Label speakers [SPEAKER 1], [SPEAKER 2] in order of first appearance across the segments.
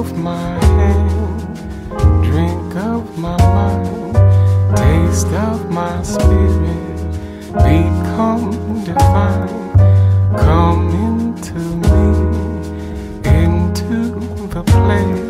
[SPEAKER 1] of my hand, drink of my mind, taste of my spirit, become divine. Come into me, into the place.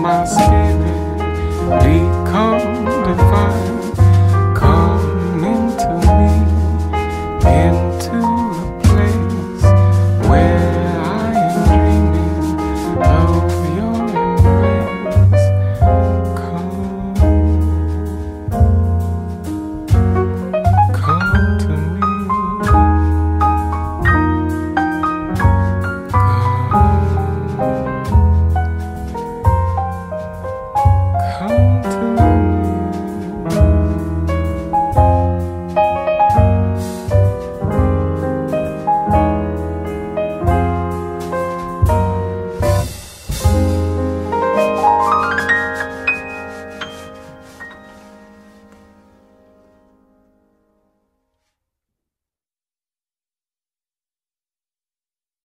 [SPEAKER 1] my spirit.